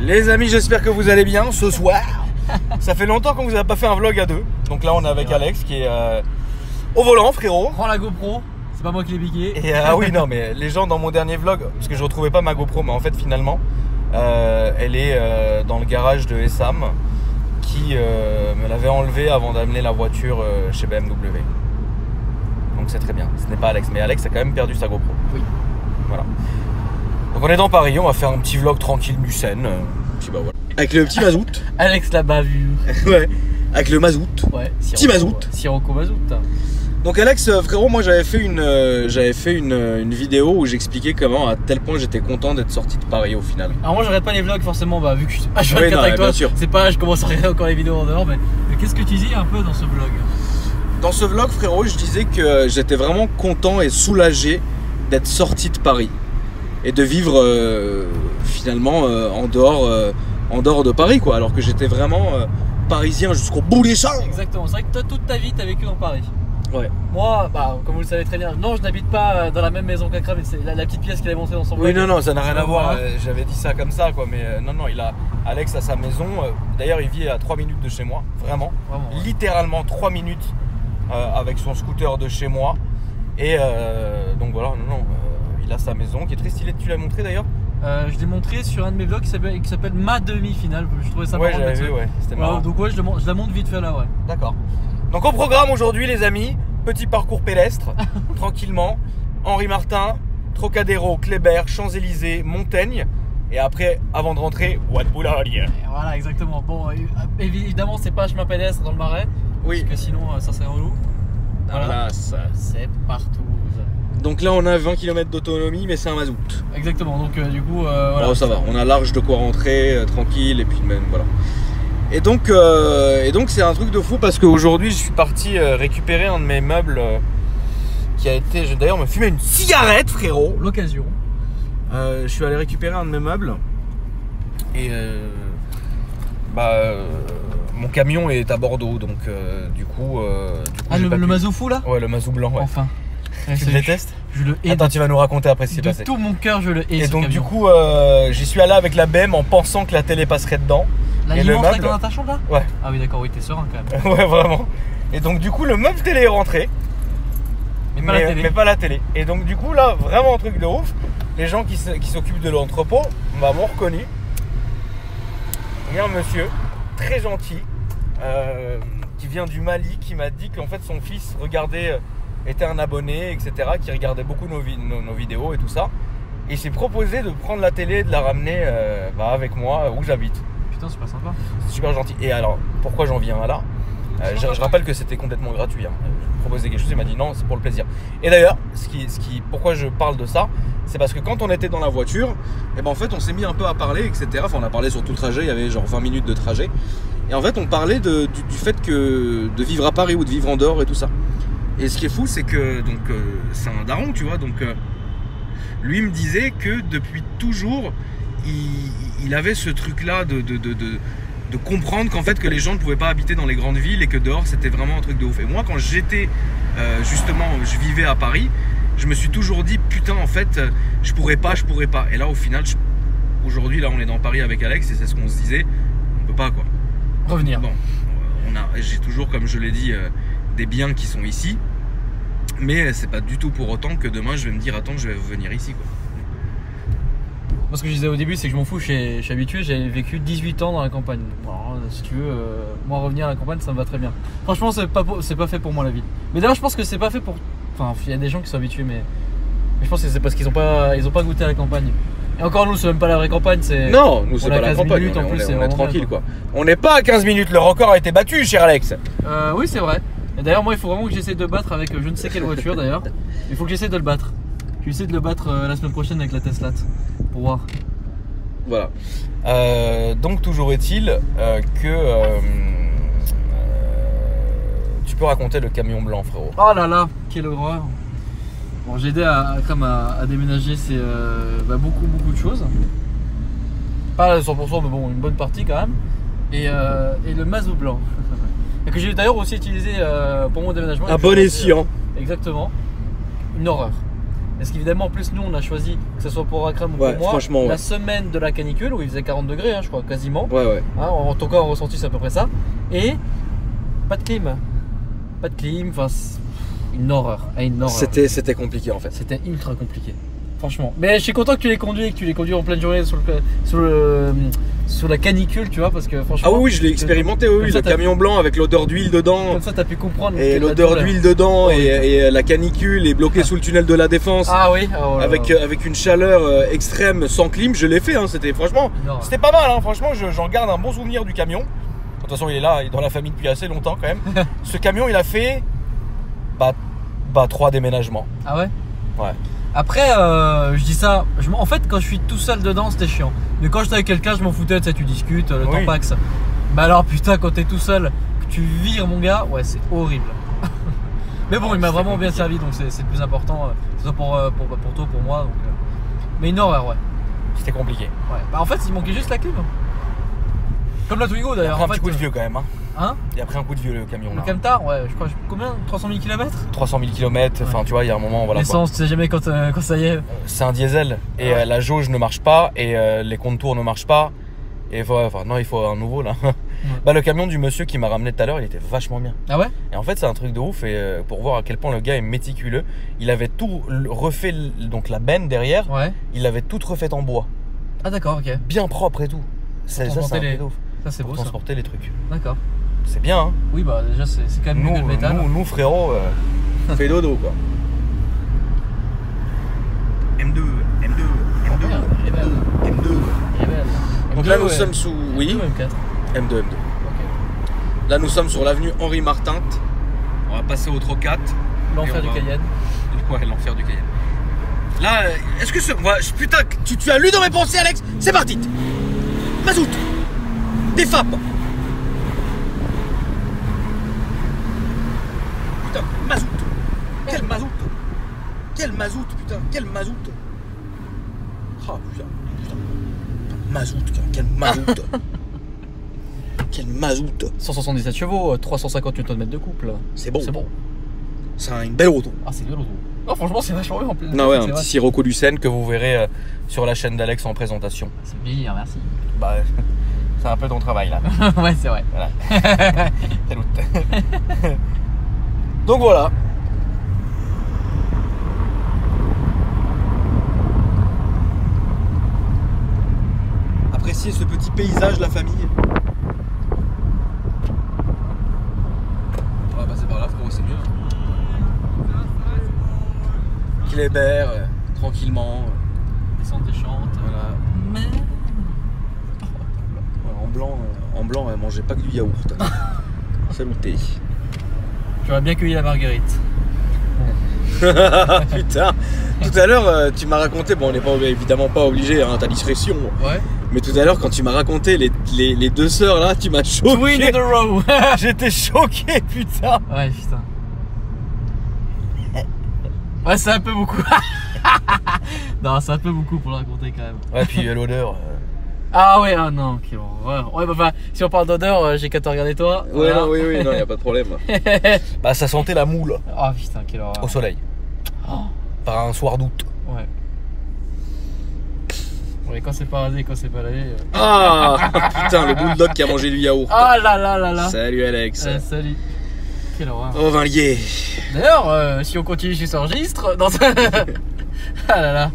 Les amis, j'espère que vous allez bien ce soir. Ça fait longtemps qu'on vous a pas fait un vlog à deux. Donc là, on est avec Alex qui est euh, au volant, frérot. Prends la GoPro, c'est pas moi qui l'ai piqué. Et euh, ah oui, non, mais les gens dans mon dernier vlog, parce que je retrouvais pas ma GoPro, mais en fait, finalement, euh, elle est euh, dans le garage de Essam qui me l'avait enlevée avant d'amener la voiture chez BMW. Donc c'est très bien. Ce n'est pas Alex, mais Alex a quand même perdu sa GoPro. Oui. Voilà. Donc on est dans Paris, on va faire un petit vlog tranquille du Seine. euh, bah voilà. Avec le petit mazout. Alex la bavure. ouais. Avec le mazout. Ouais. Petit mazout. Sirocco mazout. Donc Alex, euh, frérot, moi j'avais fait une, euh, j'avais fait une, euh, une vidéo où j'expliquais comment à tel point j'étais content d'être sorti de Paris au final. Alors moi j'arrête pas les vlogs forcément, bah vu que je suis H24 Oui, non, avec toi, c'est pas je commence à regarder encore les vidéos en dehors, mais, mais qu'est-ce que tu dis un peu dans ce vlog? Dans ce vlog, frérot, je disais que j'étais vraiment content et soulagé d'être sorti de Paris et de vivre euh, finalement euh, en dehors, euh, en dehors de Paris, quoi. Alors que j'étais vraiment euh, parisien jusqu'au bout des sangs. Exactement, c'est vrai que toi toute ta vie t'as vécu dans Paris. Ouais. Moi, bah, comme vous le savez très bien, non je n'habite pas dans la même maison qu'Akram, c'est la, la petite pièce qu'il avait montrée dans son Oui, non, non, ça n'a rien à voir. Euh, J'avais dit ça comme ça, quoi. Mais euh, non, non, il a Alex a sa maison. euh, D'ailleurs, il vit à 3 minutes de chez moi, vraiment. Vraiment, ouais. littéralement 3 minutes euh, avec son scooter de chez moi. Et euh, donc voilà, non, non, euh, il a sa maison qui est très stylée. Tu l'as montré d'ailleurs Euh, je l'ai montré sur un de mes vlogs qui s'appelle qui s'appelle Ma demi-finale, je trouvais ça Ouais, marrant vu, ouais, c'était marrant. donc ouais, je, le je la montre vite fait là, ouais. D'accord. Donc au programme aujourd'hui, les amis, petit parcours pédestre, tranquillement. Henri Martin, Trocadéro, Kléber, Champs-Élysées, Montaigne. Et après, avant de rentrer, Wat Boulogne. Voilà, exactement. Bon, euh, évidemment, c'est pas chemin pédestre dans le marais, Oui. parce que sinon, euh, ça serait relou. Voilà. Voilà. C'est partout. Donc là, on a 20 km d'autonomie, mais c'est un mazout. Exactement, donc euh, du coup, euh, voilà. Bon, ça va, on a large de quoi rentrer, euh, tranquille, et puis même, voilà. Et donc, et donc c'est un truc de fou parce qu'aujourd'hui, je suis parti récupérer un de mes meubles qui a été. D'ailleurs me fumé une cigarette, frérot. L'occasion. Je suis allé récupérer un de mes meubles et euh, bah, mon camion est à Bordeaux, donc euh, du coup. euh, du coup, Ah, le, le pu- mazou fou là? Ouais, le mazou blanc, ouais. Enfin. Tu le détestes Je le hais. Attends, tu vas nous raconter après ce qui s'est de passé. tout mon cœur, je le hais. Et ce donc, camion. du coup, euh, j'y suis allé avec la BM en pensant que la télé passerait dedans. la et le meuble- dans ta chambre là Ouais. Ah oui, d'accord, oui, t'es serein quand même. Ouais, vraiment. Et donc, du coup, le meuble télé est rentré. Mais pas la télé. mais pas la télé. Et donc, du coup, là, vraiment un truc de ouf. Les gens qui s'occupent de l'entrepôt m'ont reconnu. Il y a un monsieur, très gentil, euh, qui vient du Mali, qui m'a dit qu'en fait, son fils regardait, euh, était un abonné, etc., qui regardait beaucoup nos, vi- nos- nos vidéos et tout ça. Et il s'est proposé de prendre la télé et de la ramener euh, bah, avec moi euh, où j'habite. Putain, c'est pas sympa. C'est super gentil. Et alors, pourquoi j'en viens là? Euh, je, je rappelle que c'était complètement gratuit. hein. Je proposais quelque chose, il m'a dit non, c'est pour le plaisir. Et d'ailleurs, ce qui, ce qui, pourquoi je parle de ça, c'est parce que quand on était dans la voiture, et ben en fait, on s'est mis un peu à parler, etc. Enfin, on a parlé sur tout le trajet. Il y avait genre 20 minutes de trajet. Et en fait, on parlait de- du, du fait que de vivre à Paris ou de vivre en dehors et tout ça. Et ce qui est fou, c'est que donc euh, c'est un daron, tu vois. Donc euh, lui me disait que depuis toujours, il, il avait ce truc-là de, de, de, de- de comprendre qu'en fait que les gens ne pouvaient pas habiter dans les grandes villes et que dehors c'était vraiment un truc de ouf. Et moi, quand j'étais euh, justement, je vivais à Paris, je me suis toujours dit putain, en fait, je pourrais pas, je pourrais pas. Et là, au final, je- aujourd'hui, là, on est dans Paris avec Alex et c'est ce qu'on se disait, on peut pas quoi. Revenir. Bon, on a, j'ai toujours, comme je l'ai dit, des biens qui sont ici. Mais c'est pas du tout pour autant que demain je vais me dire attends je vais venir ici quoi. Moi, ce que je disais au début, c'est que je m'en fous, je suis, je suis habitué, j'ai vécu 18 ans dans la campagne. Bon, alors, si tu veux, euh, moi revenir à la campagne, ça me va très bien. Franchement, c'est pas, pour- c'est pas fait pour moi la ville. Mais d'ailleurs, je pense que c'est pas fait pour. Enfin, il y a des gens qui sont habitués, mais, mais je pense que c'est parce qu'ils ont pas, ils ont pas goûté à la campagne. Et encore, nous, c'est même pas la vraie campagne, c'est. Non, nous c'est pas la 15 campagne, minutes, on est, en plus, on est- on est tranquille bien, quoi. On n'est pas à 15 minutes, le record a été battu cher Alex. Euh, oui, c'est vrai. Et d'ailleurs, moi, il faut vraiment que j'essaie de battre avec euh, je ne sais quelle voiture d'ailleurs. Il faut que j'essaie de le battre. Je vais essayer de le battre euh, la semaine prochaine avec la Tesla pour voir. Voilà. Euh, donc toujours est-il euh, que tu peux raconter le camion blanc frérot. Oh là là, quelle horreur. Bon, j'ai aidé à, comme à, à déménager c'est bah, beaucoup beaucoup de choses. Pas à 100% mais bon une bonne partie quand même. Et, et le mazou blanc. et que j'ai d'ailleurs aussi utilisé euh, pour mon déménagement. À puis, bon euh, escient. Exactement. Une horreur. Parce qu'évidemment, en plus, nous, on a choisi, que ce soit pour Akram ou Ouais, pour moi, ouais. la semaine de la canicule où il faisait 40 degrés, hein, je crois, quasiment. Ouais, ouais. Hein, en tout cas, en ressenti, c'est à peu près ça. Et pas de clim. Pas de clim, enfin, une horreur. hein, Une horreur. C'était, c'était compliqué en fait. C'était ultra compliqué. Franchement. Mais je suis content que tu l'aies conduit et que tu l'aies conduit en pleine journée sur, le, sur, le- sur la canicule, tu vois, parce que franchement. Ah oui, je l'ai expérimenté, oui, ça, le camion blanc avec l'odeur d'huile dedans. Comme ça, t'as pu comprendre. Et l'odeur d'huile dedans Oh, et, oui. et la canicule et bloqué sous le tunnel de la défense Ah oui, ah, oh avec, euh, avec une chaleur euh, extrême sans clim, je l'ai fait, hein, c'était franchement, c'était pas mal, hein, franchement, je- j'en garde un bon souvenir du camion. De toute façon, il est là, il est dans la famille depuis assez longtemps quand même. Ce camion, il a fait bah, bah, trois déménagements. Ah ouais? Ouais. Après, euh, je dis ça, je en fait, quand je suis tout seul dedans, c'était chiant. Mais quand j'étais avec quelqu'un, je m'en foutais, tu sais, tu discutes, le Oui. temps passe. Mais alors, putain, quand t'es tout seul, que tu vires, mon gars, ouais, c'est horrible. Mais bon, Ouais, il m'a vraiment bien servi, donc c'est c'est le plus important, euh, que ce soit pour, euh, pour, pour toi, pour moi. Donc. Mais une horreur, ouais. C'était compliqué. ouais. Bah, en fait, il manquait juste la clim. Comme la Twigo d'ailleurs. pris un En petit coup de vieux quand même. Hein. Hein Il a pris un coup de vieux le camion. Le. Camtar, ouais, je crois, combien 300 000 km 300 000 km, enfin Ouais. tu vois, il y a un moment, voilà. L'essence, tu sais jamais quand, euh, quand ça y est. C'est un diesel et Ouais. euh, la jauge ne marche pas et euh, les contours ne marchent pas. Et faut- enfin, non, il faut un nouveau là. Bah, le camion du monsieur qui m'a ramené tout à l'heure, il était vachement bien. Ah ouais? Et en fait, c'est un truc de ouf. Et euh, pour voir à quel point le gars est méticuleux, il avait tout refait, donc la benne derrière, Ouais. il avait tout refait en bois. Ah d'accord, ok. Bien propre et tout. C'est ça, c'est un transporter les- truc de ouf. Ça c'est beau ça. transporter les trucs. D'accord. C'est bien, hein. Oui bah déjà c'est c'est quand même mieux Nous, que le métal. nous, nous, frérot, euh, fait dodo quoi. M2, M2, M2, bien, elle est belle. M2, M2. Elle est belle. Donc M2, là, nous sommes sous. Oui, M2, M4. M2, M2. Ok. Là, nous sommes sur l'avenue Henri Martinte. On va passer au Trocat. L'enfer du Cayenne. Ouais, l'enfer du Cayenne. Là, euh, est-ce que ce. putain, tu, tu as lu dans mes pensées, Alex? C'est parti Mazout Des FAP Putain, mazout Quel mazout Quel mazout, putain Quel mazout Ah, putain, putain. Mazout, putain, quel mazout Quel mazout 177 chevaux, euh, 350 Nm de couple. C'est bon. C'est bon. C'est une belle auto. Ah c'est de l'auto. Non franchement c'est vachement bien en plus. Non, ouais, C'est un vrai. petit Sirocco Lucène que vous verrez euh, sur la chaîne d'Alex en présentation. C'est bien, merci. Bah, c'est un peu ton travail là. ouais c'est vrai. Voilà. Salut. Donc voilà. Ce petit paysage, la famille. On va passer par là, frérot, c'est mieux. Kléber, euh, tranquillement. euh, Descente des chantes. Voilà. Mais... En blanc, euh, en blanc, elle mangeait pas que du yaourt. Saluté. J'aurais bien cueilli la marguerite. Putain, tout à l'heure, euh, tu m'as raconté, bon, on n'est pas évidemment pas obligé, hein, ta discrétion, Ouais. Mais tout à l'heure, quand tu m'as raconté les, les, les deux sœurs là, tu m'as Twin choqué. in the row. J'étais choqué, putain. ouais putain. Ouais c'est un peu beaucoup. non c'est un peu beaucoup pour le raconter quand même. Ouais, puis euh, l'odeur. euh, Ah ouais, ah non, quelle horreur. Ouais, bah, enfin, si on parle d'odeur, euh, j'ai qu'à te regarder toi. Ouais, Voilà. non, oui, oui, non, y a pas de problème. bah, ça sentait la moule Ah putain, quelle horreur. au soleil, Oh, par un soir d'août. ouais. Ouais, quand c'est pas rasé, quand c'est pas lavé. euh. Ah, putain, le bulldog qui a mangé du yaourt. Ah là là là là. Salut Alex. Euh, salut. Quelle horreur. Oh, Vinlier. D'ailleurs, euh, si on continue sur ce registre, dans ah là là.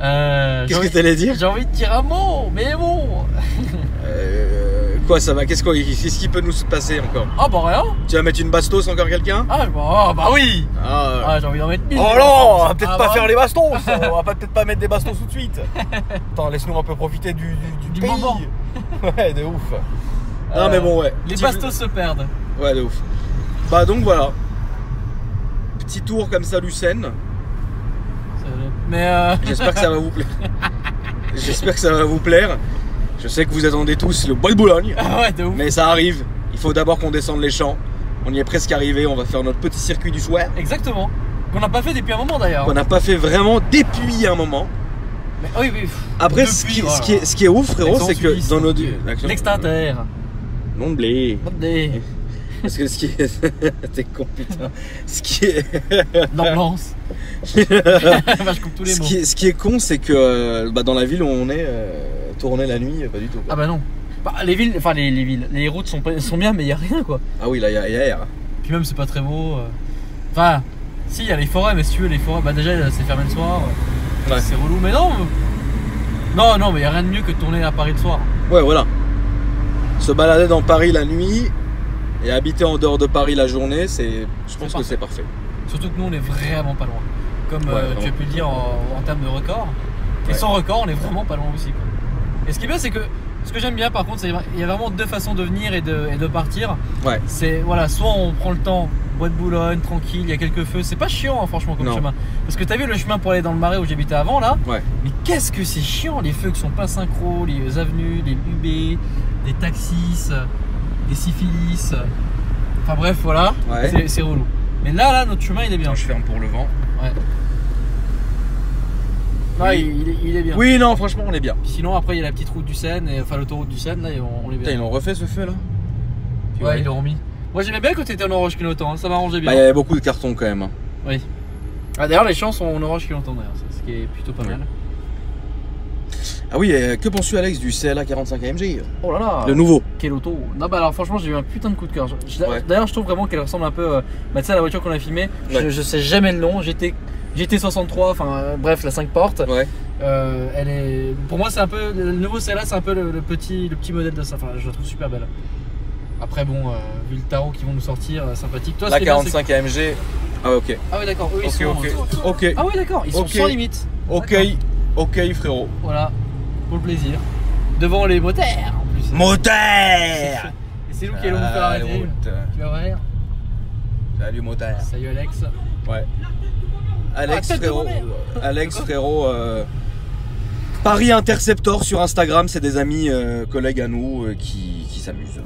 Euh, Qu'est-ce que t'allais dire J'ai envie de dire un mot, mais bon. Quoi, ça va? Qu'est-ce qu'est-ce qui peut nous se passer encore? Ah bah rien. Tu vas mettre une bastos encore quelqu'un? Ah bah, ah, bah oui. Ah, Ah, j'ai envie d'en mettre mille. Oh non, on va peut-être Ah, pas bah. faire les bastos, on va peut-être pas mettre des bastos tout de suite. Attends, laisse-nous un peu profiter du, du, Du pays. Ouais, de ouf. Euh, non mais bon, ouais. Les Petit- bastos se perdent. Ouais, de ouf. Bah donc voilà. Petit tour comme ça, Lucène. Mais euh, J'espère que ça va vous plaire. J'espère que ça va vous plaire. Je sais que vous attendez tous le bois de Boulogne. ah ouais, de ouf. Mais ça arrive. Il faut d'abord qu'on descende les champs. On y est presque arrivé. On va faire notre petit circuit du soir. Exactement. Qu'on n'a pas fait depuis un moment d'ailleurs. On n'a pas fait vraiment depuis un moment. Mais, oui, oui. Après, Depuis, ce, qui, voilà. ce qui est, ce qui est ouf, frérot, c'est que dans nos. L'extraterre. Non de blé. Parce que ce qui est. T'es con, putain. Ce qui est. L'ambulance. Bah, je coupe tous les Ce mots. qui est, ce qui est con, c'est que euh, bah, dans la ville où on est, euh, tourner la nuit, pas du tout. quoi. Ah bah non. Bah, les villes, enfin les, les villes, les routes sont, sont bien, mais il a rien quoi. Ah oui, là, il y a, il y a air. Puis même c'est pas très beau. euh. Enfin, si il y a les forêts, mais si tu veux les forêts, bah déjà c'est fermé le soir. Ouais. C'est relou, mais non. Non, non, mais il a rien de mieux que de tourner à Paris le soir. Ouais, voilà. Se balader dans Paris la nuit et habiter en dehors de Paris la journée, c'est, je pense que c'est parfait. Surtout que nous on est vraiment pas loin. Comme Ouais, euh, tu as pu le dire en, en termes de record. Et Ouais. sans record, on est vraiment pas loin aussi. Quoi. Et ce qui est bien, c'est que ce que j'aime bien par contre, c'est qu'il y a vraiment deux façons de venir et de, et de partir. Ouais. C'est voilà, soit on prend le temps, bois de Boulogne, tranquille, il y a quelques feux. C'est pas chiant hein, franchement comme Non. chemin. Parce que t'as vu le chemin pour aller dans le marais où j'habitais avant là Ouais. Mais qu'est-ce que c'est chiant les feux qui sont pas synchro, les avenues, les UB, les taxis, les syphilis. Enfin bref, voilà, Ouais. c'est- relou. Mais là, là, notre chemin il est bien. je ferme pour le vent. Ouais, Oui. il, il est, il est bien. Oui, non, franchement, on est bien. Puis Sinon, après, il y a la petite route du Seine, et, enfin l'autoroute du Seine, là, on, on est Putain, bien. ils l'ont refait ce feu là Ouais, ils l'ont remis. Moi, j'aimais bien quand t'étais en orange clignotant, hein, ça m'arrangeait bien. Bah, il y avait beaucoup de cartons quand même. Oui. Ah, d'ailleurs, les champs sont en orange clignotant, d'ailleurs, ce qui est plutôt pas mal. Ah oui, et que penses-tu, Alex, du CLA 45 AMG Oh là là Le nouveau. Quelle auto Non, bah alors, franchement, j'ai eu un putain de coup de cœur. Ouais. D'ailleurs, je trouve vraiment qu'elle ressemble un peu. euh, bah, à la voiture qu'on a filmée, je, Ouais. je sais jamais le nom. GT, GT63, enfin, euh, bref, la 5 portes. Ouais. Euh, elle est. Pour moi, c'est un peu. Le nouveau CLA, c'est un peu le, le petit, le petit modèle de ça. Enfin, je la trouve super belle. Après, bon, euh, vu le tarot qu'ils vont nous sortir, euh, sympathique. Toi, La qui est bien, c'est 45 AMG. Ah, ok. Ah, ouais, d'accord. Eux, ils Ok, sont. ok. Ok. Ah, oui, d'accord. Ils sont sans limite. Ok. Ok, frérot. Voilà. Pour le plaisir. Devant les moteurs, en plus. Moteur Et c'est nous qui allons vous faire arrêter. Tu vas voir. Salut, moteur. Salut, Alex. Ouais. Alex, Ah, frérot. mère. Alex, frérot. euh, Paris Interceptor sur Instagram, c'est des amis, euh, collègues à nous euh, qui, qui s'amusent.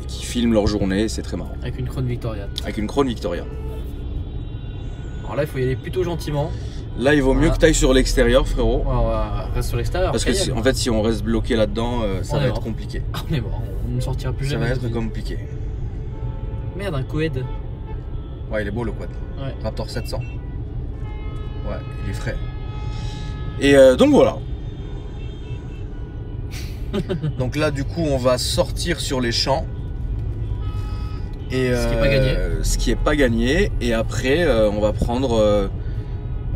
Et qui filment leur journée, c'est très marrant. Avec une crône Victoria. Avec une crône Victoria. Alors là, il faut y aller plutôt gentiment. Là, il vaut mieux que tu ailles sur l'extérieur, frérot. On va rester sur l'extérieur. Parce que si- en fait, si on reste bloqué là-dedans, euh, ça On va être mort. compliqué. Ah, on est mort. On ne sortira plus Ça jamais. va de être compliqué. Merde, un Coed. Ouais, il est beau le quad. Ouais. Raptor 700. Ouais, il est frais. Et euh, donc voilà. donc là, du coup, on va sortir sur les champs. Et, Ce qui est pas gagné. euh, Ce qui est pas gagné. Et après, on va prendre,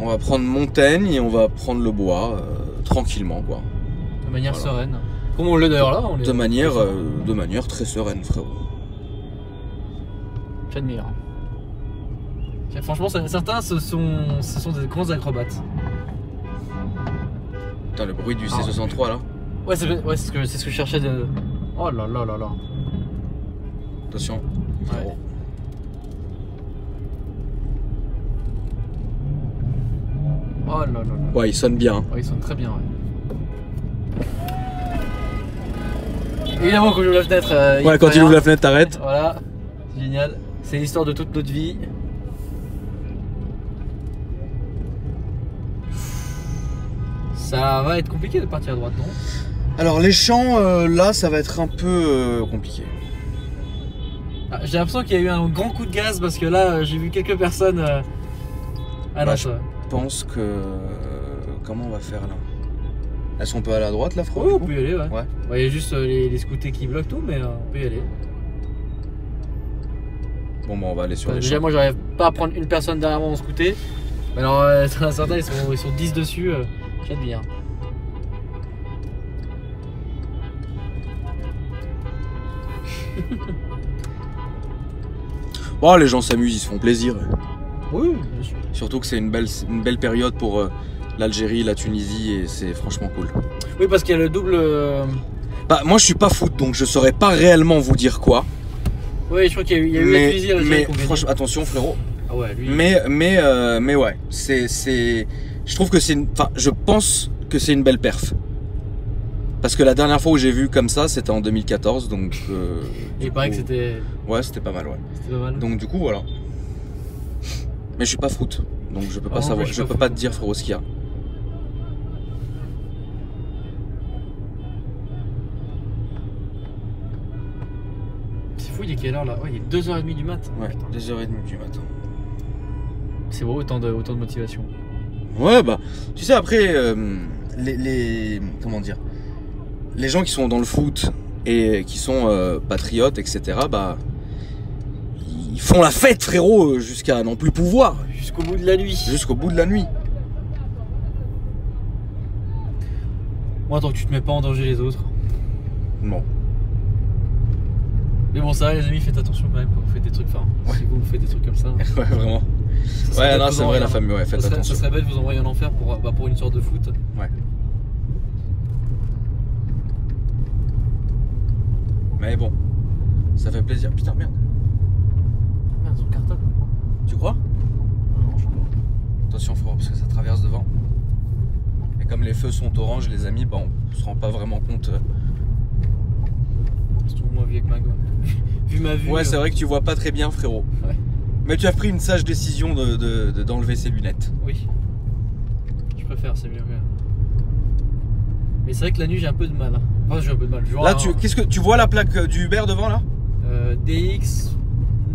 on va prendre Montaigne et on va prendre le bois euh, tranquillement, quoi. De manière Voilà. sereine. Comme on l'est d'ailleurs là. On De manière, euh, de manière très sereine, frérot. J'admire. Franchement, certains ce sont, ce sont des grands acrobates. Putain, le bruit du Ah. C63 là. Ouais, c'est ouais, ce, que- c'est ce que je cherchais de. Oh là là là là. Attention. Ouais. Oh là là là. Ouais, il sonne bien. Ouais, ils sont très bien, ouais. Évidemment, quand j'ouvre la fenêtre. euh, Ouais, il quand il ouvre la fenêtre, t'arrêtes. Voilà, c'est génial. C'est l'histoire de toute notre vie. Ça va être compliqué de partir à droite, non? Alors les champs, euh, là, ça va être un peu euh, compliqué. Ah, J'ai l'impression qu'il y a eu un grand coup de gaz parce que là, j'ai vu quelques personnes. euh, Ah Bah, non. Je pense que... euh, Comment on va faire là? Est-ce qu'on peut aller à droite là, Fro Oui, on peut y aller, ouais. Ouais. Ouais, Il y a juste euh, les, les scooters qui bloquent tout, mais euh, on peut y aller. Bon, bah on va aller sur les déjà, champs. moi, j'arrive pas à prendre une personne derrière moi en scooter. Mais alors, euh, certains, ils sont, ils sont 10 dessus. Euh, J'admire. Oh, les gens s'amusent, ils se font plaisir. Oui, bien sûr. Surtout que c'est une belle, une belle période pour euh, l'Algérie, la Tunisie, et c'est franchement cool. Oui, parce qu'il y a le double. euh, Bah, moi, je suis pas foot, donc je saurais pas réellement vous dire quoi. Oui, je crois qu'il y a eu, il y a eu la mais Tunisie et l'Algérie mais qui ont gagné. franchement, attention, frérot. Ah ouais, lui. Mais, mais, euh, mais ouais, c'est, c'est, je trouve que c'est, une- enfin, je pense que c'est une belle perf. Parce que la dernière fois où j'ai vu comme ça, c'était en 2014, donc. euh, du Il paraît que coup- c'était Ouais, c'était pas mal, ouais. c'était pas mal. Donc du coup, voilà. Mais je suis pas foot, donc je peux pas Oh, moi, savoir, je peux pas te dire, frérot, ce qu'il y a. C'est fou, il est quelle heure là? Ouais, il est 2h30 du mat. Ouais, 2h30 du matin. C'est beau, autant de, autant de motivation. Ouais, bah, tu sais, après, euh, les, les- Comment dire Les gens qui sont dans le foot et qui sont euh, patriotes, etc., bah. Ils font la fête, frérot, euh, jusqu'à n'en plus pouvoir. Jusqu'au bout de la nuit. Jusqu'au bout de la nuit. Moi, tant que tu te mets pas en danger les autres. Bon. Mais bon, ça, les amis, faites attention quand même quand vous faites des trucs. Enfin, Ouais. si vous, vous faites des trucs comme ça. Ouais, vraiment. ça Ouais, non, c'est vrai, la famille, ouais, Ça faites serait, attention. ça serait bête de vous envoyer en enfer pour, bah, pour une sorte de foot. Mais bon, ça fait plaisir. Putain, merde. Tu crois Non, je pas. Attention, frérot, parce que ça traverse devant. Et comme les feux sont orange, les amis, bah, on se rend pas vraiment compte. euh. Se trouve, moi, vu avec ma Vu ma vue. Ouais, c'est euh, vrai que tu vois pas très bien, frérot. Ouais. Mais tu as pris une sage décision de- de- de- d'enlever ses lunettes. Oui. Je préfère, c'est mieux. Mais c'est vrai que la nuit, j'ai un peu de mal. hein. Enfin, j'ai un peu de mal. Je vois Là, un- tu, qu'est-ce que tu vois la plaque euh, du Uber devant là? Euh, DX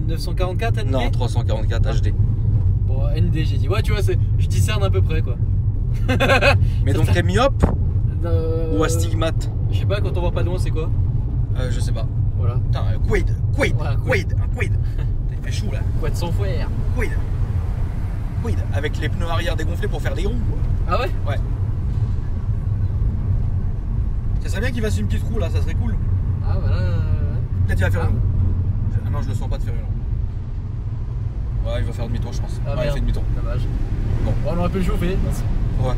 944 ND Non, 344 HD. Bon, ND, j'ai dit. Ouais, tu vois, c'est- je discerne à peu près quoi. Mais donc t'es myope Euh, ou astigmate? Je sais pas, quand on voit pas de loin, c'est quoi? Euh, Je sais pas. Voilà. Putain, euh, quid, quid, Ouais, un quid. quid, un quid. T'as fait chaud là. Quoi de sans fouet Quid. Quid. Avec les pneus arrière dégonflés pour faire des roues. Ah ouais? Ça serait bien qu'il fasse une petite roue là, ça serait cool. Ah voilà. Peut-être qu'il va faire Ah. une roue. Ah non, je le sens pas de faire une roue. Ouais, il va faire demi-tour, je pense. Ah, ouais, il fait demi-tour. Dommage. Bon. on aurait pu le chauffer. Ouais.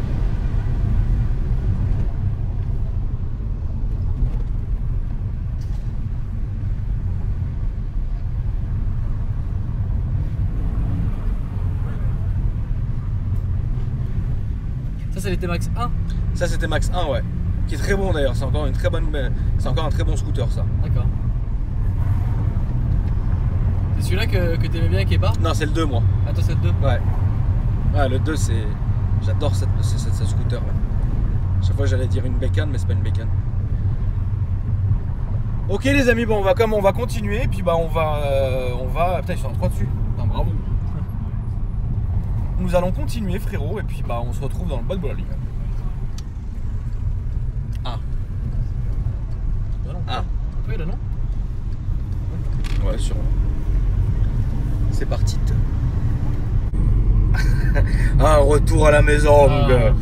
Ça, c'est les T-Max 1. Ça, c'était Max 1, ouais. Qui est très bon d'ailleurs. C'est encore une très bonne. C'est encore un très bon scooter, ça. D'accord. C'est celui-là que, que t'aimais bien qui est bas Non, c'est le 2, moi. Ah, toi, c'est le 2. Ouais. Ouais, le 2, c'est. J'adore cette, ce, ce- ce scooter là. Chaque fois, j'allais dire une bécane, mais c'est pas une bécane. Ok, les amis, bon, on va comme on va continuer, puis bah on va, euh, on va. Putain, ils sont en trois dessus. Putain, bravo. Nous allons continuer, frérot, et puis bah on se retrouve dans le bas de la ligne. Ah. Ah. Oui, là, non Ouais, sûrement. C'est parti. ah, retour à la maison, mon Ah. gars.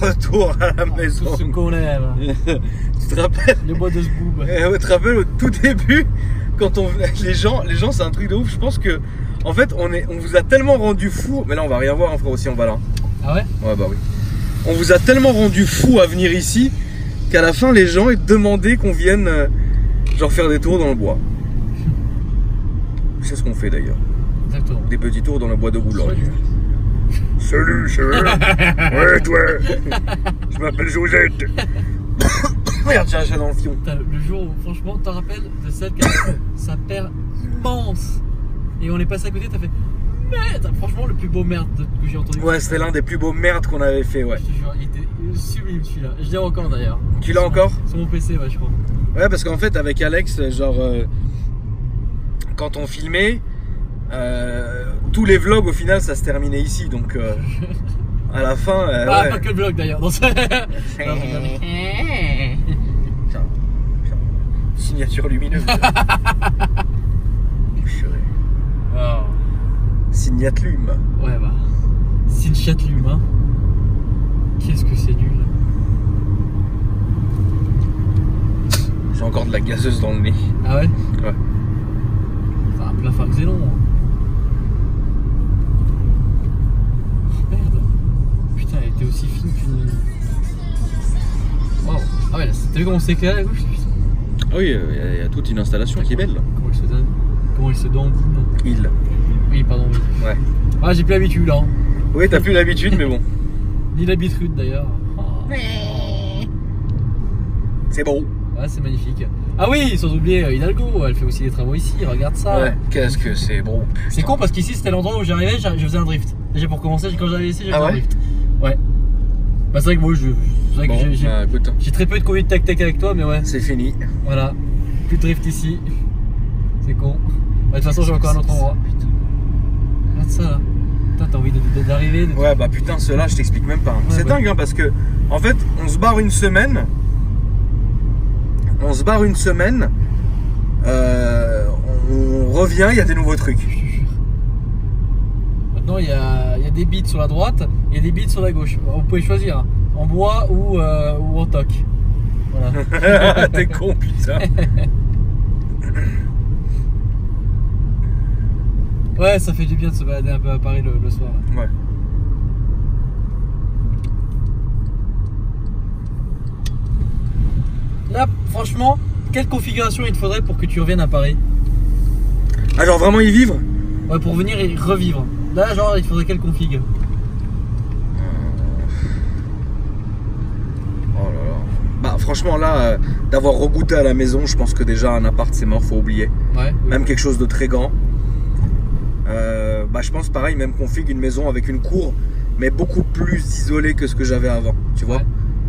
Retour à la maison. Tout ce qu'on aime. tu te rappelles Le bois de ce boob. Eh, Tu te rappelles au tout début, quand on les gens, les gens, c'est un truc de ouf. Je pense que, en fait, on est, on vous a tellement rendu fou. Mais là, on va rien voir, hein, frérot, si on va là. Ah ouais? Ouais, bah oui. On vous a tellement rendu fou à venir ici qu'à la fin, les gens demandaient qu'on vienne, euh, genre faire des tours dans le bois. C'est ce qu'on fait d'ailleurs. Exactement. Des petits tours dans le bois de Boulogne. Salut, c'est Ouais, toi? Je m'appelle Josette Merde, j'ai un chat dans le fion. Le jour où, franchement, tu te rappelles de celle qui a sa paire immense et on est passé à côté, t'as fait merde Franchement, le plus beau merde que j'ai entendu. Ouais, c'était l'un des plus beaux merdes qu'on avait fait, ouais. Je te jure, il était sublime celui-là. Je l'ai encore d'ailleurs. Tu l'as encore? Sur mon PC, ouais, je crois. Ouais, parce qu'en fait, avec Alex, genre, euh, quand on filmait, euh, tous les vlogs, au final, ça se terminait ici. Donc, euh, à la fin, euh, ah, ouais. pas que le vlog d'ailleurs. Signature lumineuse. Oh. Signatlume. Ouais, bah. Chatte l'humain. Qu'est-ce que c'est nul. J'ai encore de la gazeuse dans le nez. Ah ouais? Ouais. Un plafond xélon. hein. Oh, merde. Putain, elle était aussi fine qu'une. Waouh. Ah ouais, là, t'as vu comment c'est éclairé à gauche putain. Ah oui, il y, a toute une installation qui est belle. Comment il se donne Comment il se donne Il. Oui, pardon. oui. Ouais. Ah, j'ai plus l'habitude, hein. Oui, t'as plus l'habitude, mais bon. Ni l'habitude d'ailleurs. Oh. C'est bon. Ouais, c'est magnifique. Ah oui, sans oublier euh, Hidalgo, elle fait aussi des travaux ici, regarde ça. Ouais. Qu'est-ce que c'est bon. C'est con parce qu'ici c'était l'endroit où j'arrivais, j'a- je faisais un drift. Déjà pour commencer, quand j'arrivais ici, j'ai fait Ah un ouais? drift. Ouais. Bah c'est vrai que moi, je, c'est vrai que Bon, j'ai- j'ai bah, j'ai très peu de Covid tac tac avec toi, mais ouais, c'est fini. voilà. Plus de drift ici. C'est con. Bah, De toute façon, j'ai encore un autre endroit. Putain. Regarde ça là. Putain, t'as envie de- de- d'arriver. De... Ouais, bah putain, ceux-là, je t'explique même pas. c'est ouais. dingue, hein, parce que, en fait, on se barre une semaine. On se barre une semaine. euh, on revient, il y a des nouveaux trucs. Maintenant, il y a, il y a des bits sur la droite et des bits sur la gauche. Vous pouvez choisir hein, en bois ou, euh, ou en toc. Voilà. T'es con, putain. Ouais, ça fait du bien de se balader un peu à Paris le, le soir. là. Ouais. Là, franchement, quelle configuration il te faudrait pour que tu reviennes à Paris Ah, genre vraiment y vivre Ouais, pour venir et revivre. Là, genre, il te faudrait quelle config Oh là là. Bah, franchement, là, euh, d'avoir regoûté à la maison, je pense que déjà un appart, c'est mort, faut oublier. Ouais. Même quelque chose de très grand. Euh, bah, je pense pareil, même config une maison avec une cour, mais beaucoup plus isolée que ce que j'avais avant. Tu vois Ouais.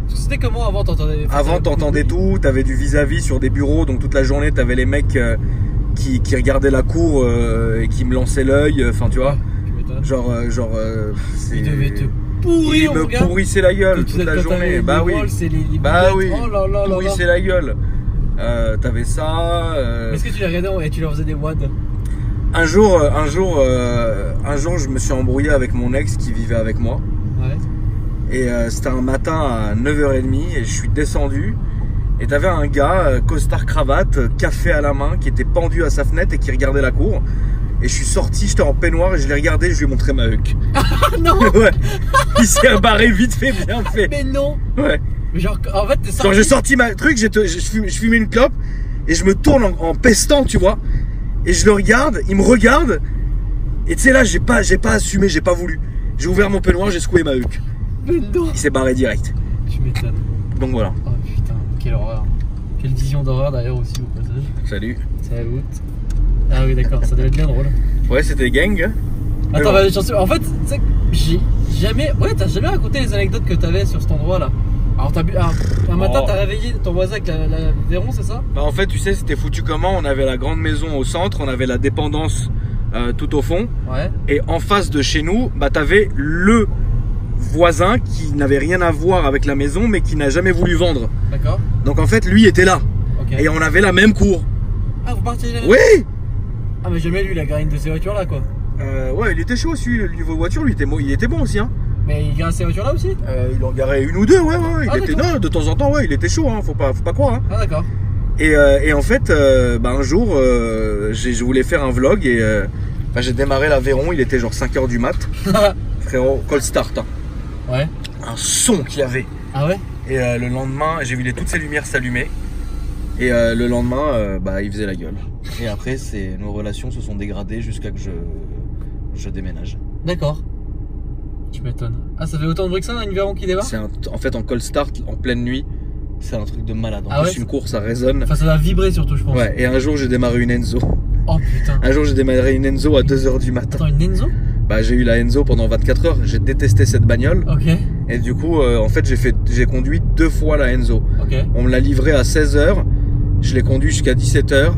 C'était comment avant T'entendais Avant, t'entendais tout, t'avais du vis-à-vis sur des bureaux, donc toute la journée, t'avais les mecs euh, qui, qui regardaient la cour euh, et qui me lançaient l'œil. euh, Enfin, tu vois, Tu genre, genre, euh, c'est. Il devait te pourrir, me mon gars. pourrissait la gueule toute la journée. Bah oui. Les- les Bah oui. Oh là là la gueule. T'avais ça. Est-ce que tu les regardais et tu leur faisais des wads Un jour, un jour, euh, un jour, je me suis embrouillé avec mon ex qui vivait avec moi. Ouais. Et euh, c'était un matin à 9h30 et je suis descendu. Et t'avais un gars, euh, costard cravate, euh, café à la main, qui était pendu à sa fenêtre et qui regardait la cour. Et je suis sorti, j'étais en peignoir et je l'ai regardé, je lui ai montré ma huc. Ah non ouais. Il s'est rebarré vite fait, bien fait. Mais non Ouais. Genre, en fait, t'es Genre sorti. j'ai sorti ma truc, je, je fumais une clope et je me tourne en, en pestant, tu vois. Et je le regarde, il me regarde. Et tu sais là, j'ai pas, j'ai pas assumé, j'ai pas voulu. J'ai ouvert mon peignoir, j'ai secoué ma huc. Mais non Il s'est barré direct. Tu m'étonnes. Donc voilà. Oh putain, quelle horreur. Quelle vision d'horreur d'ailleurs aussi au passage. Salut. Salut. Ah oui, d'accord, ça devait être bien drôle. Ouais, c'était gang. Attends, bah, en fait, tu sais que j'ai jamais. Ouais, t'as jamais raconté les anecdotes que t'avais sur cet endroit là? Alors, t'as bu. alors, un matin, Oh. t'as réveillé ton voisin avec la, la Véron, c'est ça? Bah, en fait, tu sais, c'était foutu comment On avait la grande maison au centre, on avait la dépendance euh, tout au fond. Ouais. Et en face de chez nous, bah, t'avais le voisin qui n'avait rien à voir avec la maison, mais qui n'a jamais voulu vendre. D'accord. Donc en fait, lui était là. Et on avait la même cour. Ah, vous partagez la même Oui Ah, mais jamais lui, la garine de ces voitures là quoi. Euh, Ouais, il était chaud aussi. Le niveau voiture, lui, était, il était bon aussi. Hein. Mais il garde ces voitures là aussi Euh, il en garait une ou deux, ouais, ouais. ouais. Il Ah, était, non, de temps en temps, ouais, il était chaud. Hein. Faut, pas, faut pas croire. Hein. Ah, d'accord. Et, euh, et en fait, euh, bah, un jour, je voulais faire un vlog et bah, j'ai démarré l'Aveyron. Il était genre 5h du mat. Frérot, call start. hein. Ouais. Un son qu'il y avait. Ah ouais? Et euh, le lendemain, j'ai vu les, toutes ces lumières s'allumer. Et euh, le lendemain, euh, bah, il faisait la gueule. Et après, c'est, nos relations se sont dégradées jusqu'à que je, je déménage. D'accord. Tu m'étonnes. Ah, ça fait autant de bruit que ça, une Véron qui débarque C'est un- en fait en call start, en pleine nuit, c'est un truc de malade. En Ah plus, ouais? une course, ça résonne. Enfin, ça va vibrer surtout, je pense. Ouais, et un jour, j'ai démarré une Enzo. Oh putain. Un jour, j'ai démarré une Enzo à 2h du matin. Attends, une Enzo? Bah, j'ai eu la Enzo pendant 24 heures. J'ai détesté cette bagnole. Et du coup, euh, en fait, j'ai fait, j'ai conduit deux fois la Enzo. On me l'a livrée à 16h. Je l'ai conduit jusqu'à 17h.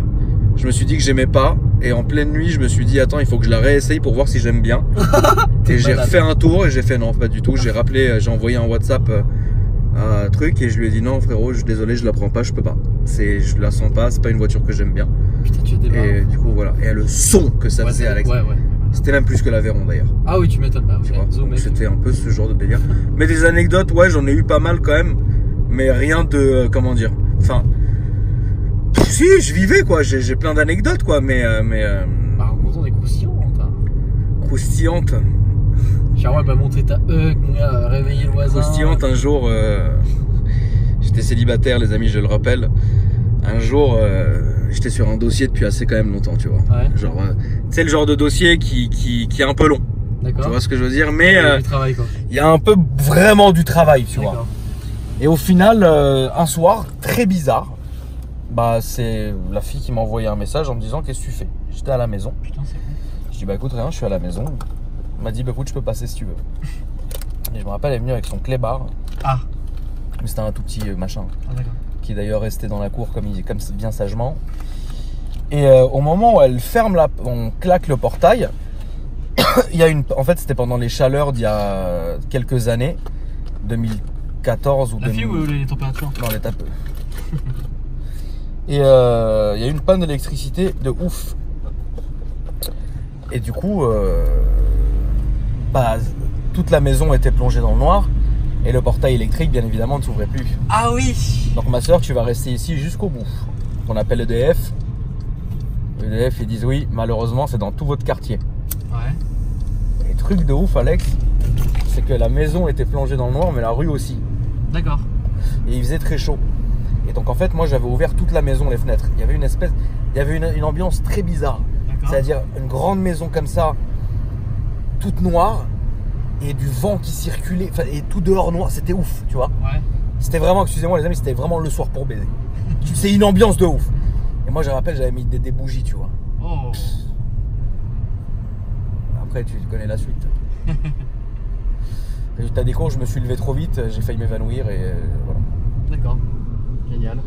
Je me suis dit que j'aimais pas. Et en pleine nuit, je me suis dit, attends, il faut que je la réessaye pour voir si j'aime bien. et j'ai refait un tour et j'ai fait non, pas du tout. J'ai rappelé, euh, j'ai envoyé un WhatsApp euh, à un truc et je lui ai dit non, frérot, je suis désolé, je la prends pas, je peux pas. C'est, je la sens pas, c'est pas une voiture que j'aime bien. Putain, tu. Et du coup, voilà. Et le son que ça Ouais, faisait, Alex. Ouais, ouais. C'était même plus que l'Aveyron d'ailleurs. Ah oui, tu m'étonnes. Bah. Enzo, Donc mec. c'était un peu ce genre de délire. Mais des anecdotes, ouais, j'en ai eu pas mal quand même. Mais rien de. euh, comment dire Enfin. Si, je vivais quoi. J'ai j'ai plein d'anecdotes quoi. Mais. euh, mais euh, Bah, raconte-en des croustillantes. Hein. croustillantes. Genre, ouais, bah, montrer ta huc, mon gars, euh, réveiller le voisin. Croustillantes, un jour. euh, J'étais célibataire, les amis, je le rappelle. Un jour, euh, j'étais sur un dossier depuis assez quand même longtemps, tu vois. Ouais, Genre. euh, c'est le genre de dossier qui, qui, qui est un peu long. Tu vois ce que je veux dire? Mais. Il y a euh, du travail, quoi. il y a un peu vraiment du travail, tu vois. Et au final, euh, un soir, très bizarre, bah c'est la fille qui m'a envoyé un message en me disant qu'est-ce que tu fais? J'étais à la maison. Putain, c'est. Je dis bah écoute rien, je suis à la maison. Elle m'a dit bah écoute je peux passer si tu veux. Et je me rappelle elle est venue avec son clébard, Ah, mais c'était un tout petit euh, machin, ah d'accord. Qui d'ailleurs restait dans la cour comme, il, comme bien sagement. Et euh, au moment où elle ferme la, on claque le portail, il y a une, en fait, c'était pendant les chaleurs d'il y a quelques années, 2014 ou La fille 2000 ou les températures dans les tapes. Et euh, il y a eu une panne d'électricité de ouf. Et du coup, euh, bah, toute la maison était plongée dans le noir. Et le portail électrique, bien évidemment, ne s'ouvrait plus. Ah oui Donc ma soeur, tu vas rester ici jusqu'au bout. On appelle EDF. EDF, ils disent oui, malheureusement, c'est dans tout votre quartier. Ouais. Et truc de ouf, Alex, c'est que la maison était plongée dans le noir, mais la rue aussi. D'accord. et il faisait très chaud. Et donc en fait, moi j'avais ouvert toute la maison, les fenêtres. Il y avait une espèce, il y avait une, une ambiance très bizarre. D'accord. C'est-à-dire une grande maison comme ça, toute noire, et du vent qui circulait, et tout dehors noir. C'était ouf, tu vois. Ouais. C'était vraiment, excusez-moi les amis, c'était vraiment le soir pour baiser. C'est une ambiance de ouf. Et moi je rappelle, j'avais mis des, des bougies, tu vois. Oh. Après, tu connais la suite. Résultat des cours, je me suis levé trop vite, j'ai failli m'évanouir et euh, voilà. D'accord. Génial.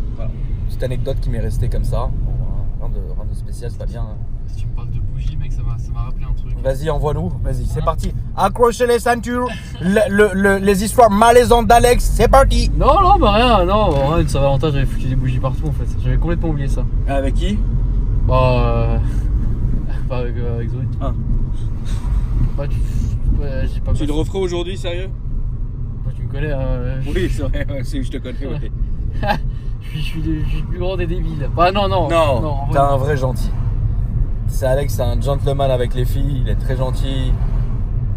Petite anecdote qui m'est restée comme ça. Bon, rien, de, rien de spécial, c'est pas bien. hein. Si tu me parles de bougie, mec, ça m'a ça m'a rappelé un truc. Vas-y, envoie-nous. Vas-y, c'est Hein parti. Accrochez les ceintures. Le- le- le- les histoires malaisantes d'Alex, c'est parti. Non, non, bah rien, non, en vrai, de Saint-Valentin, j'avais foutu des bougies partout en fait. J'avais complètement oublié ça. Avec qui? Bah. Euh... Pas avec, euh, avec Zoé. Ah. Bah, tu. Ouais, j'ai pas Tu le referais aujourd'hui, sérieux? Bah, tu me connais, hein. je- Oui, c'est vrai, c'est- je te connais. ouais. Je suis, je, suis, le- je suis le plus grand des débiles. Bah, non, non. Non, en vrai, T'es un vrai gentil. C'est Alex, c'est un gentleman avec les filles. Il est très gentil.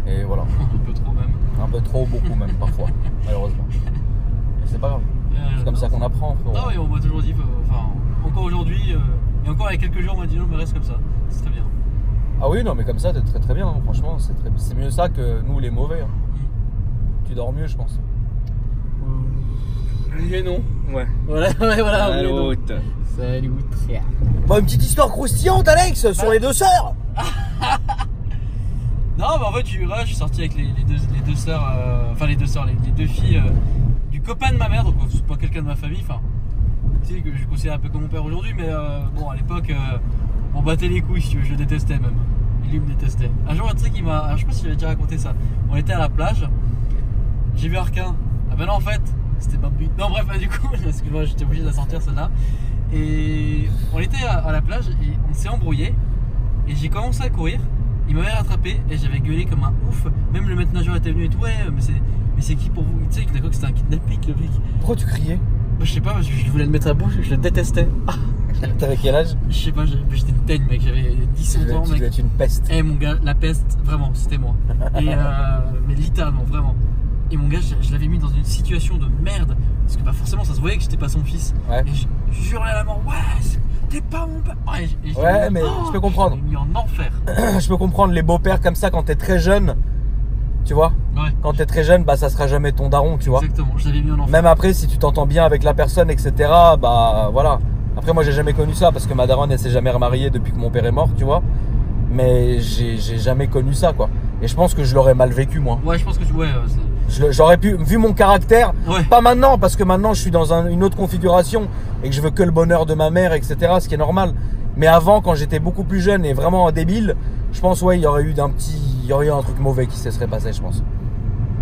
Et voilà. Un peu trop même. Un peu trop, beaucoup même parfois, malheureusement. Mais c'est pas grave. C'est comme ça qu'on apprend, frérot. Ah oui, on m'a toujours dit, euh, enfin, encore aujourd'hui, euh, et encore il y a quelques jours, on m'a dit non, mais reste comme ça. C'est très bien. Ah oui, non, mais comme ça, t'es très très bien. hein. Franchement, c'est très... c'est mieux ça que nous, les mauvais. hein. Tu dors mieux, je pense. Oui et non. Ouais. Voilà, ouais, voilà. t'as- Salut. Bon, une petite histoire croustillante, Alex, sur les deux sœurs. Non, bah en fait, je suis sorti avec les, les deux, les deux sœurs, euh, enfin les deux sœurs, les, les deux filles euh, du copain de ma mère, donc c'est pas quelqu'un de ma famille, enfin, tu sais, que je considère un peu comme mon père aujourd'hui, mais euh, bon, à l'époque, euh, on battait les couilles, si tu veux, je le détestais même. Et lui me détestait. Un jour, un truc, il m'a. Je sais pas si j'avais déjà raconté ça. On était à la plage, j'ai vu un requin. Ah ben non, en fait, c'était pas but. Non, bref, bah, du coup, excuse-moi, j'étais obligé de la sortir celle-là. Et on était à, à la plage et on s'est embrouillé. Et j'ai commencé à courir. Il m'avait rattrapé et j'avais gueulé comme un ouf. Même le maître nageur était venu et tout. Ouais, mais c'est, mais c'est qui pour vous? Tu sais, il a cru que c'était un kidnapping le mec. Pourquoi tu criais? Bah, je sais pas, je, je voulais le mettre à bouche, je le détestais. Ah, T'avais quel âge? Je sais pas, j'avais- j'étais une teigne, mec. J'avais 10 Tu 11 devais ans, tu mec. être une peste. Eh mon gars, la peste, vraiment, c'était moi. Et euh, mais littéralement, vraiment. Et mon gars, je, je l'avais mis dans une situation de merde. Parce que bah forcément, ça se voyait que j'étais pas son fils. Ouais. Et je, je hurlais à la mort, ouais, t'es pas mon père. Ouais, et je- Ouais, mais je peux comprendre. Je mis en enfer. je peux comprendre les beaux-pères comme ça quand t'es très jeune. Tu vois Ouais, Quand t'es très jeune, bah ça sera jamais ton daron, tu vois. exactement, je l'avais mis en enfer. Même après, si tu t'entends bien avec la personne, etc., bah voilà. Après, moi, j'ai jamais connu ça parce que ma daronne, elle s'est jamais remariée depuis que mon père est mort, tu vois. Mais j'ai jamais connu ça, quoi. Et je pense que je l'aurais mal vécu, moi. Ouais, je pense que tu. Ouais, euh, J'aurais pu, vu mon caractère, ouais. pas maintenant, parce que maintenant je suis dans un- une autre configuration et que je veux que le bonheur de ma mère, etc., ce qui est normal. Mais avant, quand j'étais beaucoup plus jeune et vraiment débile, je pense, ouais, il y aurait eu d'un petit. Il y aurait eu un truc mauvais qui se serait passé, je pense.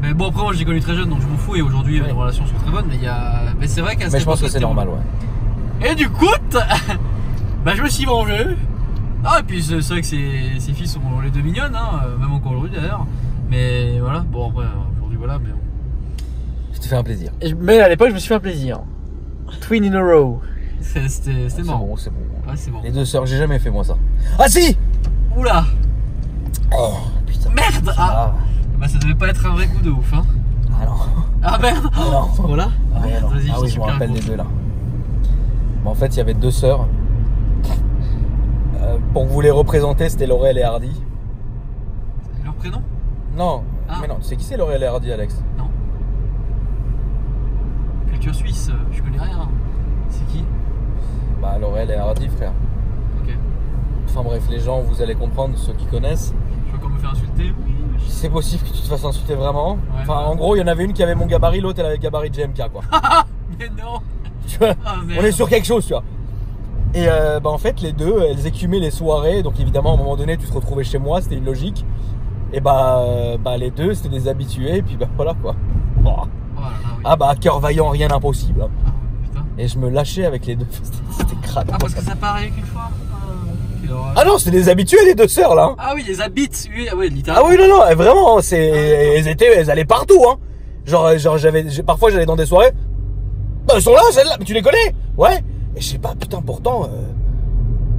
Mais bon, après, moi, j'ai connu très jeune, donc je m'en fous. Et aujourd'hui, Ouais. les relations sont très bonnes. Mais y a. Mais c'est vrai qu'à Mais je pense que c'est normal, ouais. Et du coup, bah, je me suis vengé. Ah, et puis c'est vrai que ces, ces filles sont les deux mignonnes, hein, euh, même encore aujourd'hui d'ailleurs. Mais voilà, bon, après, voilà. Mais, Je te fais un plaisir. mais à l'époque, je me suis fait un plaisir. Twin in a row. C'était c'était C'est marrant. bon, c'est bon. Ouais, c'est bon. Les deux sœurs, j'ai jamais fait moi ça. Ah si Oula, Oh putain. merde ah. Ah, Bah, ça devait pas être un vrai coup de ouf, hein. ah non. Ah merde Ah non. Voilà Ah, Merde, non. vas-y, Ah oui, je me rappelle les deux là. Bon, en fait, il y avait deux sœurs. Euh, pour vous les représenter, c'était Laurel et Hardy. Leur prénom? Non, Ah. mais non, tu sais qui c'est Laurel et Hardy, Alex? Non. Culture suisse, je connais rien. C'est qui? Bah, Laurel et Hardy, frère. Ok. Enfin bref, les gens, vous allez comprendre, ceux qui connaissent. Je vais encore me faire insulter. C'est possible que tu te fasses insulter vraiment. enfin, ouais. en gros, il y en avait une qui avait mon gabarit, l'autre elle avait le gabarit de GMK, quoi. Mais non tu vois Ah, On est sur quelque chose, tu vois. Et euh, bah, en fait, les deux, elles écumaient les soirées. Donc évidemment, à un moment donné, tu te retrouvais chez moi, c'était une logique. Et bah, euh, bah les deux, c'était des habitués. Et puis bah voilà quoi. Oh. Oh là là, oui. Ah bah, cœur vaillant, rien d'impossible. hein. Ah, putain. Et je me lâchais avec les deux. C'était- crade. Ah, parce que ça part avec une fois Ah, quelle horreur. Ah non, c'était des habitués, les deux sœurs là. hein. Ah oui, les habits, oui, ah Ah littéralement. oui, non, non, eh, vraiment, c'est, elles étaient, elles allaient partout, hein. Genre, genre, j'avais, parfois j'allais dans des soirées. Bah, elles sont là, celles-là, mais tu les connais Ouais. Et je sais pas, putain, pourtant, euh,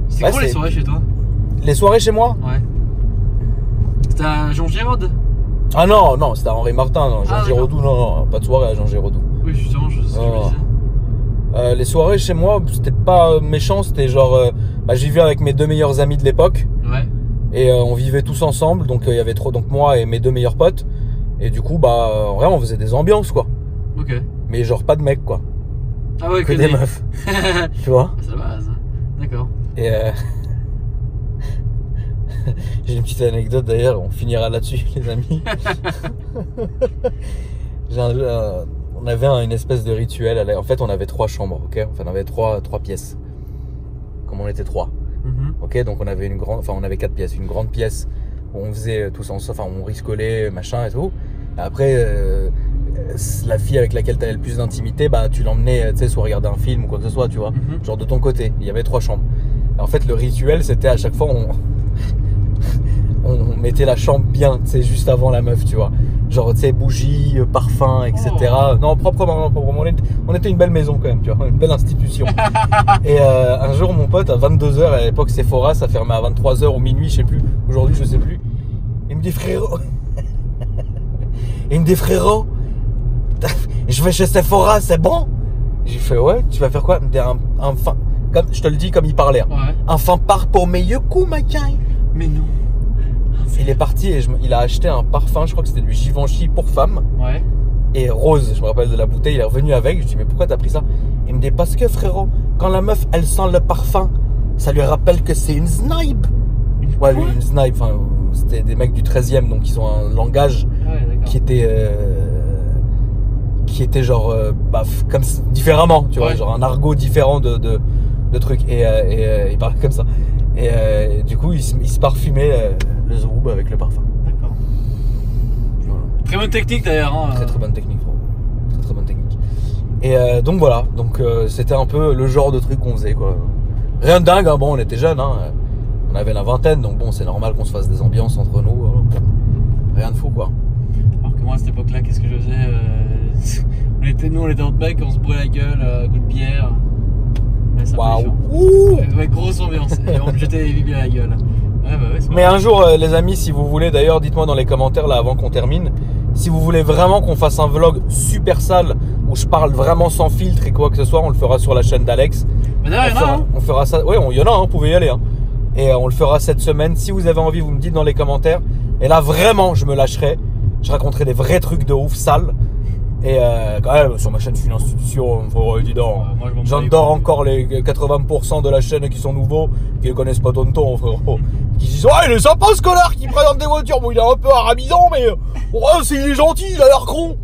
C'est Ouais, gros les c'est- soirées chez toi? Les soirées chez moi? Ouais. C'était à Jean Giraud Ah non, non, c'était à Henri Martin, non, Jean Ah, Giraudoux, non, non, pas de soirée à Jean Giraudoux. Oui, justement, je sais que disais. Euh, les soirées chez moi, c'était pas euh, méchant, c'était genre, euh, bah, j'y vivais avec mes deux meilleurs amis de l'époque. Ouais. Et euh, on vivait tous ensemble, donc il y avait trop, donc moi et mes deux meilleurs potes. Et du coup, bah, en vrai, on faisait des ambiances, quoi. Ok. Mais genre pas de mecs, quoi. Ah ouais, Que des meufs, tu vois. C'est la base. D'accord. Et euh, j'ai une petite anecdote d'ailleurs, on finira là-dessus les amis. Un- un- on avait un- une espèce de rituel, en fait on avait trois chambres, ok? Enfin on avait trois, trois pièces, comme on était trois, Mhm. ok Donc on avait une grande, enfin on avait quatre pièces, une grande pièce où on faisait tous ensemble, enfin on riscolait, machin et tout. Après, euh, la fille avec laquelle tu avais le plus d'intimité, bah tu l'emmenais, tu sais, soit regarder un film ou quoi que ce soit, tu vois Mhm. genre de ton côté. Il y avait trois chambres. En fait, le rituel, c'était à chaque fois, on, on mettait la chambre bien, tu sais, juste avant la meuf, tu vois. Genre, tu sais, bougies, euh, parfum, etc. Non, proprement, proprement. On était, une belle maison quand même, tu vois, une belle institution. Et euh, un jour, mon pote, à 22h, à l'époque, Sephora, ça fermait à 23h ou minuit, je sais plus. Aujourd'hui, je sais plus. Il me dit, frérot. Il me dit, frérot, je vais chez Sephora, c'est bon? J'ai fait, ouais, tu vas faire quoi? Il me dit, un, un fin. Comme, je te le dis comme il parlait. hein. Ouais. Un fin part pour mes yoku, ma caille. Mais non. Il est parti et je il a acheté un parfum, je crois que c'était du Givenchy pour femme. Ouais. Et rose, je me rappelle de la bouteille, il est revenu avec. Je lui dis, mais pourquoi t'as pris ça? Il me dit, parce que frérot, quand la meuf, elle sent le parfum, ça lui rappelle que c'est une snipe. Ouais, lui, une snipe, enfin, c'était des mecs du 13e, donc ils ont un langage Ouais, qui était. euh, qui était genre. euh, bah, comme différemment, tu vois, genre un argot différent de, de, de trucs. Et, euh, et il parlait comme ça. Et, du coup, il, se- il se parfumait le avec le parfum. D'accord. Voilà. Très bonne technique d'ailleurs. Hein. Très très bonne technique, frérot. Très très bonne technique. Et euh, donc voilà, donc euh, c'était un peu le genre de truc qu'on faisait quoi. Rien de dingue, hein. bon on était jeunes, hein. on avait la vingtaine, donc bon c'est normal qu'on se fasse des ambiances entre nous. hein. Rien de fou quoi. Alors que moi à cette époque-là, qu'est-ce que je faisais euh, on était, Nous on était entre mecs, on se brûlait la gueule, euh, coup de bière. Waouh. Ouh. Ouais, grosse ambiance. Et on me jetait des bières à la gueule. Ouais, bah ouais, Mais un jour euh, les amis, si vous voulez, d'ailleurs dites-moi dans les commentaires là avant qu'on termine, si vous voulez vraiment qu'on fasse un vlog super sale où je parle vraiment sans filtre et quoi que ce soit, on le fera sur la chaîne d'Alex. Bah on, fera, hein. on fera ça. Oui, il y en a, hein, vous pouvez y aller. hein. Et euh, on le fera cette semaine. Si vous avez envie, vous me dites dans les commentaires. Et là, vraiment, je me lâcherai. Je raconterai des vrais trucs de ouf sales. Et euh, quand même, sur ma chaîne, une institution. Faut, dis donc. Ouais, moi, je m'en bats les J'adore couilles. encore les 80% de la chaîne qui sont nouveaux, qui ne connaissent pas Tonton, frérot. Qui se disent, ouais, il est sympa ce connard qui présente des voitures. Bon, il est un peu arabisant, mais ouais, c'est, il est gentil, il a l'air con.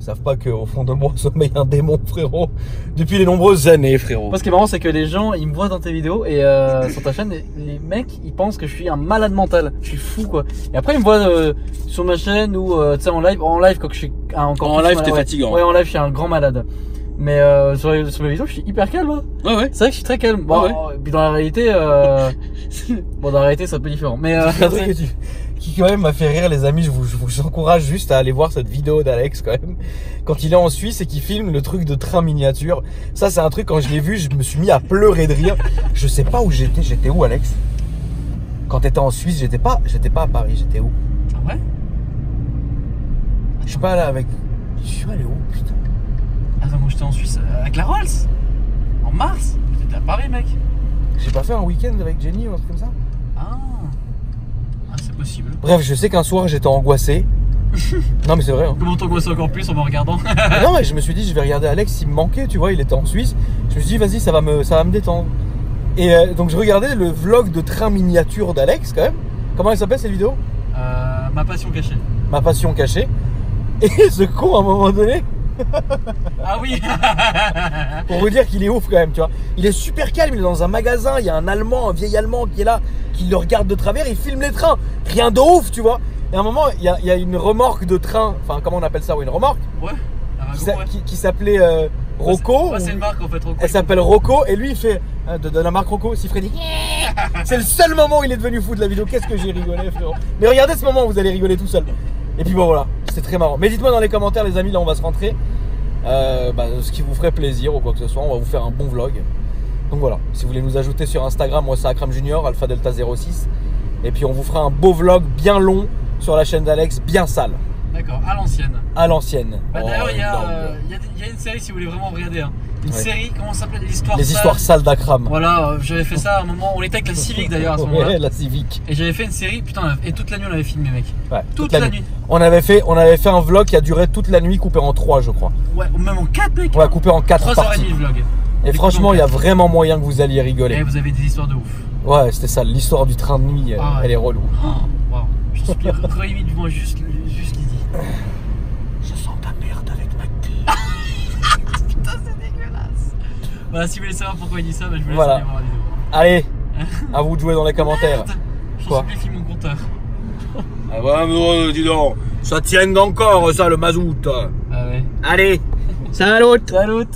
Ils savent pas qu'au fond de moi sommeille un démon, frérot. Depuis les nombreuses années, frérot. Moi, ce qui est marrant, c'est que les gens, ils me voient dans tes vidéos et euh, sur ta chaîne, les mecs, ils pensent que je suis un malade mental. Je suis fou, quoi. Et après, ils me voient euh, sur ma chaîne ou, euh, tu sais, en live. En live, quand je suis encore En plus live, t'es ouais. fatigant. Ouais, en live, je suis un grand malade. Mais euh, sur, les, sur mes vidéos, je suis hyper calme. hein. Ouais, ouais. C'est vrai que je suis très calme. Bon, Ouais, ouais. euh, puis dans la réalité, euh... bon, dans la réalité, c'est un peu différent. Mais euh, qui quand même m'a fait rire les amis, je vous, je vous encourage juste à aller voir cette vidéo d'Alex quand même, quand il est en Suisse et qu'il filme le truc de train miniature. Ça c'est un truc quand je l'ai vu, je me suis mis à pleurer de rire. Je sais pas où j'étais, j'étais où Alex? Quand t'étais en Suisse, j'étais pas, j'étais pas à Paris, j'étais où? Ah ouais? Je suis pas là avec... Je suis allé où putain? Attends, moi j'étais en Suisse euh, avec la Rolls. En mars. J'étais à Paris, mec. J'ai pas fait un week-end avec Jenny ou un truc comme ça? Ah. Ah, c'est possible. Bref, je sais qu'un soir j'étais angoissé. non mais c'est vrai. hein. Comment t'angoisses encore plus en me regardant non mais je me suis dit je vais regarder Alex, il me manquait, tu vois, il était en Suisse. Je me suis dit vas-y ça va me ça va me détendre. Et euh, donc je regardais le vlog de train miniature d'Alex quand même. Comment elle s'appelle cette vidéo? Euh, Ma passion cachée. Ma passion cachée. Et ce con à un moment donné, Ah oui Pour vous dire qu'il est ouf quand même, tu vois. Il est super calme, il est dans un magasin, il y a un Allemand, un vieil Allemand qui est là, qui le regarde de travers, il filme les trains. Rien de ouf, tu vois. Et à un moment, il y a, il y a une remorque de train, enfin comment on appelle ça, oui, une remorque, Ouais. Qui, wagon, s'a- ouais. qui- qui s'appelait euh, Rocco. Ouais, c'est une marque en fait, Rocco. Elle s'appelle Rocco et lui il fait euh, de, de la marque Rocco, si Freddy. C'est le seul moment où il est devenu fou de la vidéo. Qu'est-ce que j'ai rigolé, frérot. Mais regardez ce moment où vous allez rigoler tout seul. Et puis bon voilà, c'est très marrant. Mais dites-moi dans les commentaires, les amis, là on va se rentrer. Euh, bah, ce qui vous ferait plaisir ou quoi que ce soit, on va vous faire un bon vlog. Donc voilà, si vous voulez nous ajouter sur Instagram, moi c'est Akram Junior, Alpha Delta 06. Et puis on vous fera un beau vlog bien long sur la chaîne d'Alex, bien sale, D'accord, à l'ancienne. à l'ancienne. Bah, Oh, D'ailleurs, il y, a, euh, y y une série si vous voulez vraiment regarder. hein. Une Ouais. série, comment ça s'appelle? L'histoire Les sale. histoires sales d'Akram. Voilà, euh, j'avais fait ça à un moment. On était avec la Civic d'ailleurs à ce moment-là. Ouais, la civique. Et j'avais fait une série, putain, et toute la nuit on avait filmé, mec. Ouais, Toute, la, nuit. On avait, fait, on avait fait un vlog qui a duré toute la nuit, coupé en trois, je crois. Ouais, ou même en 4, mec. Ouais, coupé en quatre 3 heures et parties. demie le vlog. Et franchement, il y a vraiment moyen que vous alliez Et rigoler. vous avez des histoires de ouf. Ouais, c'était ça. L'histoire du train de nuit, euh, Ah ouais. elle est relou. Oh, Waouh. Je te supplie, réimite-moi juste, juste Lydie. Je sens ta merde avec ma queue. Putain, c'est dégueulasse. Voilà, si vous voulez savoir pourquoi il dit ça, bah, je vous laisse Voilà. aller voir la vidéo. Allez, à vous de jouer dans les commentaires. Merde Je Quoi mon compteur. Ah bah, euh, dis donc, ça tienne encore ça le mazout. Ah ouais. Allez, salut Salut